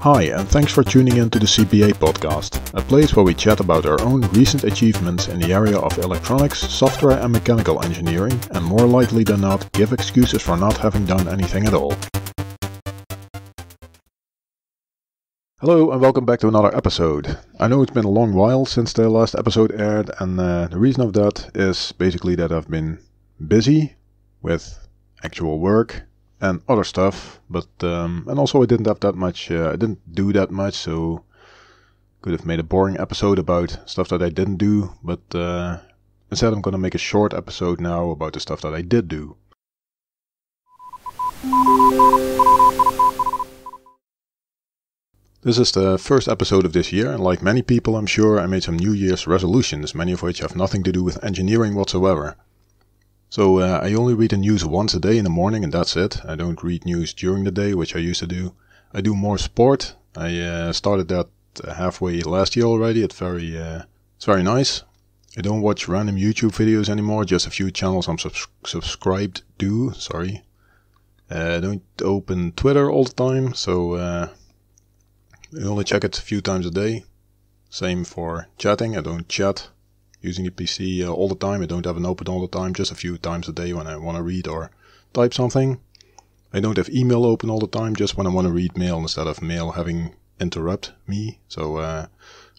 Hi, and thanks for tuning in to the CBA podcast, a place where we chat about our own recent achievements in the area of electronics, software, and mechanical engineering, and more likely than not, give excuses for not having done anything at all. Hello, and welcome back to another episode. I know it's been a long while since the last episode aired, and uh, the reason of that is basically that I've been busy with actual work and other stuff. But um, and also I didn't have that much. Uh, I didn't do that much, so could have made a boring episode about stuff that I didn't do. But uh, instead, I'm gonna make a short episode now about the stuff that I did do. This is the first episode of this year, and like many people, I'm sure I made some New Year's resolutions, many of which have nothing to do with engineering whatsoever. So uh, I only read the news once a day in the morning, and that's it. I don't read news during the day, which I used to do. I do more sport. I uh, started that halfway last year already. It's very, uh, it's very nice. I don't watch random YouTube videos anymore. Just a few channels I'm subs- subscribed to. Sorry. Uh, I don't open Twitter all the time, so uh, I only check it a few times a day. Same for chatting. I don't chat using the PC uh, all the time. I don't have it open all the time, just a few times a day when I want to read or type something. I don't have email open all the time, just when I want to read mail instead of mail having interrupt me. So uh,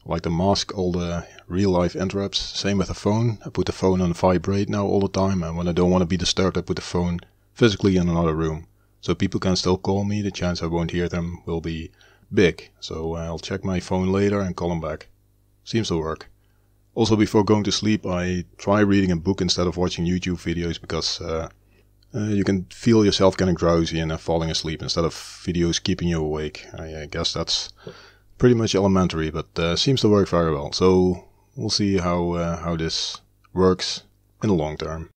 I like to mask all the real life interrupts. Same with the phone. I put the phone on vibrate now all the time, and when I don't want to be disturbed, I put the phone physically in another room. So people can still call me. The chance I won't hear them will be big. So uh, I'll check my phone later and call them back. Seems to work. Also, before going to sleep, I try reading a book instead of watching YouTube videos because uh, uh, you can feel yourself getting drowsy and uh, falling asleep instead of videos keeping you awake. I, I guess that's pretty much elementary, but uh, seems to work very well. So we'll see how uh, how this works in the long term.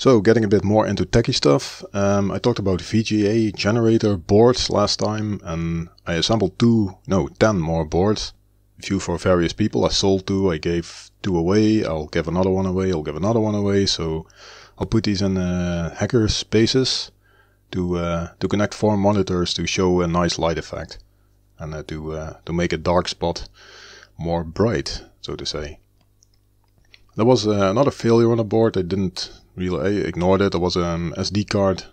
So, getting a bit more into techie stuff, um, I talked about VGA generator boards last time, and I assembled two, no, ten more boards. A few for various people. I sold two, I gave two away, I'll give another one away, I'll give another one away. So, I'll put these in uh, hacker spaces to uh, to connect four monitors to show a nice light effect, and uh, to uh, to make a dark spot more bright, so to say. There was uh, another failure on the board. I didn't really ignored it. There was an SD card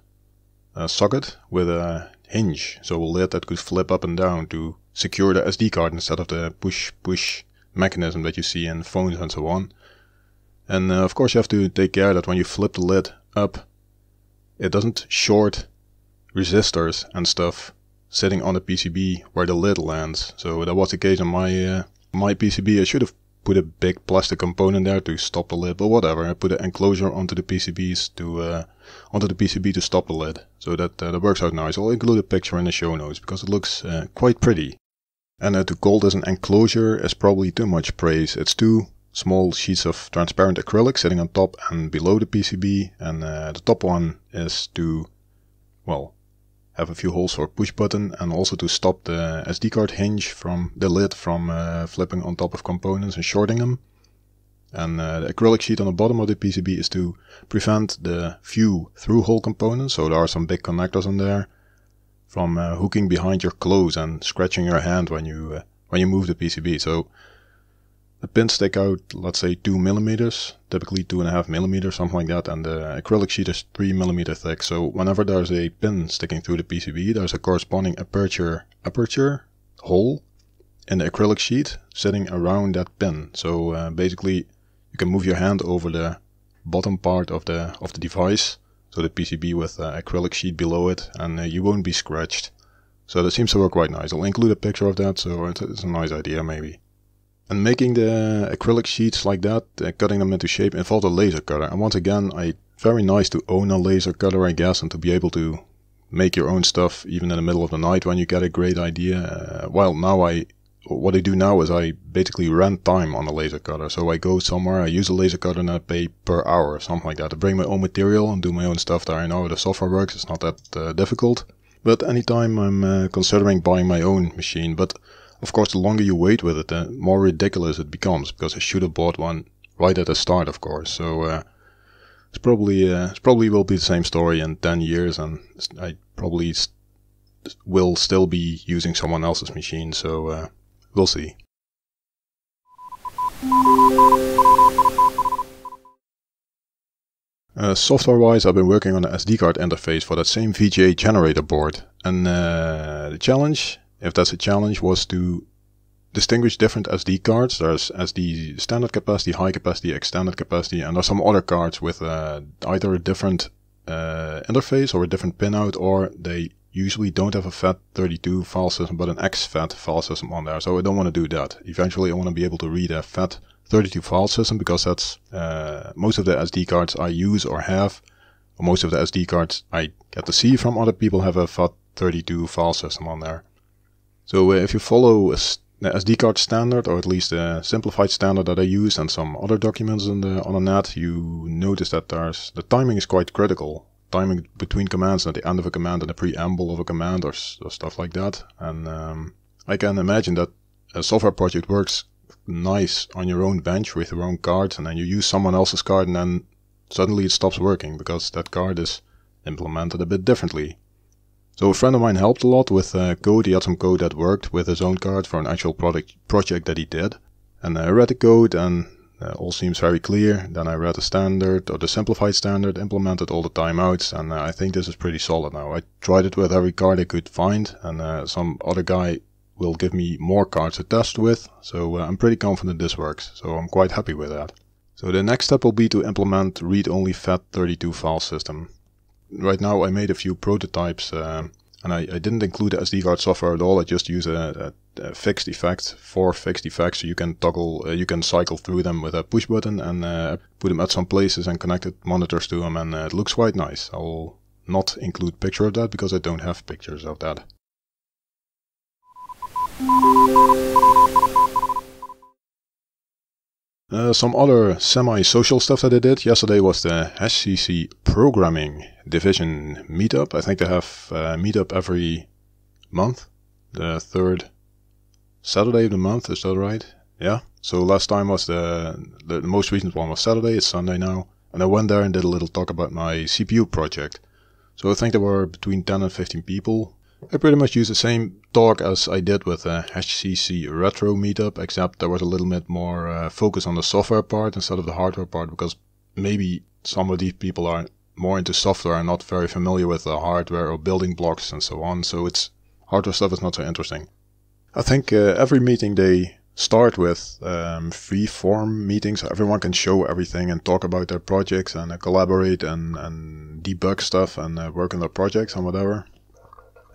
uh, socket with a hinge, so a lid that could flip up and down to secure the SD card instead of the push push mechanism that you see in phones and so on. And uh, of course, you have to take care that when you flip the lid up, it doesn't short resistors and stuff sitting on the PCB where the lid lands. So that was the case on my uh, my PCB. I should have put a big plastic component there to stop the lid, but whatever. I put an enclosure onto the PCBs to uh, onto the PCB to stop the lid, so that uh, that works out nice. I'll include a picture in the show notes because it looks uh, quite pretty. And to call this an enclosure is probably too much praise. It's two small sheets of transparent acrylic sitting on top and below the PCB, and uh, the top one is to, well, have a few holes for push button and also to stop the SD card hinge from the lid from uh, flipping on top of components and shorting them. And uh, the acrylic sheet on the bottom of the PCB is to prevent the few through-hole components, so there are some big connectors on there, from uh, hooking behind your clothes and scratching your hand when you uh, when you move the PCB. So the pins stick out, let's say two millimeters, typically two and a half millimeters, something like that, and the acrylic sheet is three millimeter thick. So whenever there's a pin sticking through the PCB, there's a corresponding aperture aperture hole in the acrylic sheet sitting around that pin. So uh, basically, you can move your hand over the bottom part of the of the device, so the PCB with uh, acrylic sheet below it, and uh, you won't be scratched. So that seems to work quite nice. I'll include a picture of that, so it's a nice idea maybe. And making the acrylic sheets like that, uh, cutting them into shape, involved a laser cutter. And once again, I very nice to own a laser cutter, I guess, and to be able to make your own stuff even in the middle of the night when you get a great idea. Uh, well, now I, what I do now is I basically rent time on a laser cutter. So I go somewhere, I use a laser cutter and I pay per hour, something like that. I bring my own material and do my own stuff there. I know the software works, it's not that uh, difficult. But anytime I'm uh, considering buying my own machine, but of course, the longer you wait with it, the more ridiculous it becomes because I should have bought one right at the start, of course. So uh, it's probably uh, it probably will be the same story in ten years, and I probably st- will still be using someone else's machine. So uh, we'll see. Uh, software-wise, I've been working on the SD card interface for that same VGA generator board, and uh, the challenge, if that's a challenge, was to distinguish different SD cards. There's SD standard capacity, high capacity, extended capacity, and there's some other cards with uh, either a different uh, interface or a different pinout, or they usually don't have a FAT32 file system, but an exFAT file system on there. So I don't want to do that. Eventually, I want to be able to read a FAT32 file system because that's uh, most of the SD cards I use or have, most of the SD cards I get to see from other people have a FAT32 file system on there. So uh, if you follow a SD card standard, or at least the simplified standard that I use, and some other documents on the on the net, you notice that there's the timing is quite critical. Timing between commands at the end of a command and the preamble of a command, or, or stuff like that. And um, I can imagine that a software project works nice on your own bench with your own card and then you use someone else's card, and then suddenly it stops working because that card is implemented a bit differently. So a friend of mine helped a lot with uh, code. He had some code that worked with his own card for an actual product project that he did. And I read the code and uh, all seems very clear. Then I read the standard or the simplified standard, implemented all the timeouts, and uh, I think this is pretty solid now. I tried it with every card I could find, and uh, some other guy will give me more cards to test with. So I'm pretty confident this works. So I'm quite happy with that. So the next step will be to implement read-only FAT32 file system right now I made a few prototypes um, and I, I, didn't include SD card software at all. I just use a, a, a fixed effect, four fixed effects. So you can toggle, uh, you can cycle through them with a push button and uh, put them at some places and connected monitors to them, and uh, it looks quite nice. I will not include picture of that because I don't have pictures of that. Uh, some other semi-social stuff that I did yesterday was the HCC programming division meetup. I think they have a meetup every month, the third Saturday of the month. Is that right? Yeah. So last time was the, the, the most recent one was Saturday. It's Sunday now, and I went there and did a little talk about my CPU project. So I think there were between 10 and 15 people I pretty much used the same talk as I did with the HCC Retro meetup, except there was a little bit more uh, focus on the software part instead of the hardware part, because maybe some of these people are more into software and not very familiar with the hardware or building blocks and so on. So it's hardware stuff is not so interesting. I think uh, every meeting they start with um, free form meetings. Everyone can show everything and talk about their projects and uh, collaborate and, and debug stuff and uh, work on their projects and whatever.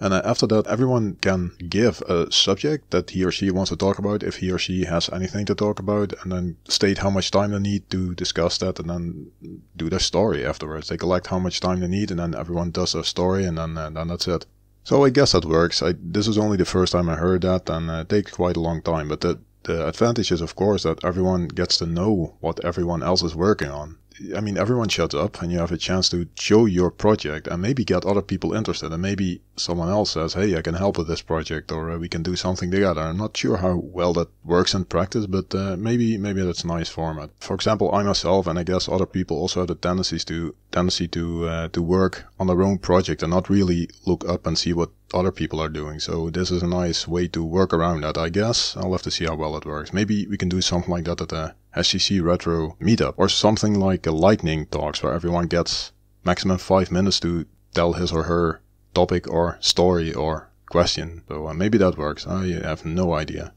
And uh, after that, everyone can give a subject that he or she wants to talk about, if he or she has anything to talk about, and then state how much time they need to discuss that, and then do their story afterwards. They collect how much time they need, and then everyone does a story, and then, uh, then that's it. So I guess that works. I, this is only the first time I heard that, and uh, it takes quite a long time. But the, the advantage is, of course, that everyone gets to know what everyone else is working on. I mean, everyone shuts up and you have a chance to show your project and maybe get other people interested. And maybe someone else says, Hey, I can help with this project or we can do something together. I'm not sure how well that works in practice, but uh, maybe, maybe that's a nice format. For example, I myself, and I guess other people also have the tendencies to, tendency to, uh, to work on their own project and not really look up and see what other people are doing. So this is a nice way to work around that, I guess. I'll have to see how well it works. Maybe we can do something like that at the HCC Retro meetup or something like a lightning talks where everyone gets maximum five minutes to tell his or her topic or story or question. So uh, maybe that works. I have no idea.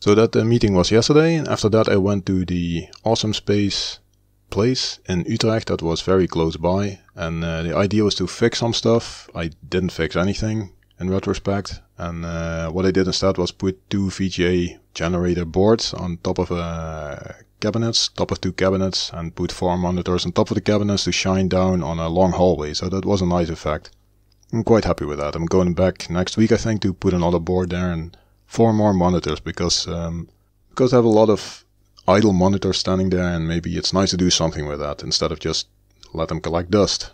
So that uh, meeting was yesterday, and after that I went to the Awesome Space place in Utrecht that was very close by, and uh, the idea was to fix some stuff. I didn't fix anything in retrospect, and uh, what I did instead was put two VGA generator boards on top of a cabinets, top of two cabinets, and put four monitors on top of the cabinets to shine down on a long hallway. So that was a nice effect. I'm quite happy with that. I'm going back next week, I think, to put another board there and four more monitors because um, because I have a lot of idle monitors standing there, and maybe it's nice to do something with that instead of just let them collect dust.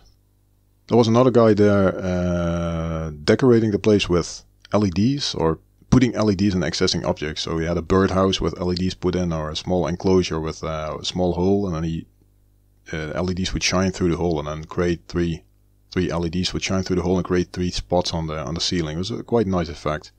There was another guy there uh, decorating the place with LEDs or putting LEDs in accessing objects. So he had a birdhouse with LEDs put in or a small enclosure with a small hole and then he uh, LEDs would shine through the hole and then create three three LEDs would shine through the hole and create three spots on the on the ceiling. It was a quite nice effect.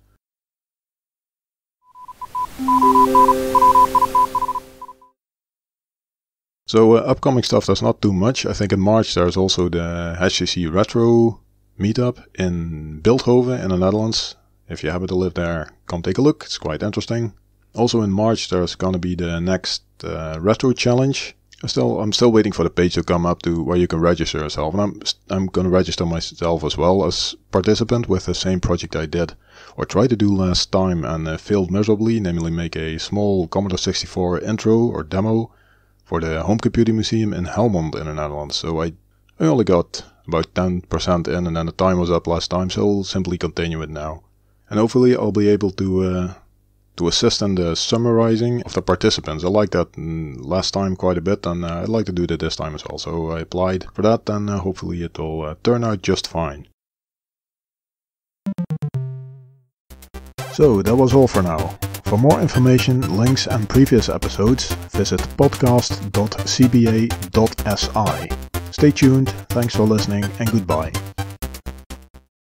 So uh, upcoming stuff, there's not too much. I think in March there's also the HCC Retro meetup in Bilthoven in the Netherlands. If you happen to live there, come take a look. It's quite interesting. Also in March there's gonna be the next uh, Retro Challenge. I'm still, I'm still waiting for the page to come up to where you can register yourself, and I'm, I'm gonna register myself as well as participant with the same project I did or tried to do last time and uh, failed miserably, namely make a small Commodore 64 intro or demo for the Home Computing Museum in Helmond in the Netherlands. So I, I only got about 10% in and then the time was up last time, so I'll simply continue it now. And hopefully I'll be able to uh, to assist in the summarizing of the participants. I liked that last time quite a bit and uh, I'd like to do that this time as well. So I applied for that and uh, hopefully it will uh, turn out just fine. So that was all for now. For more information, links and previous episodes, visit podcast.cba.si. Stay tuned, thanks for listening and goodbye.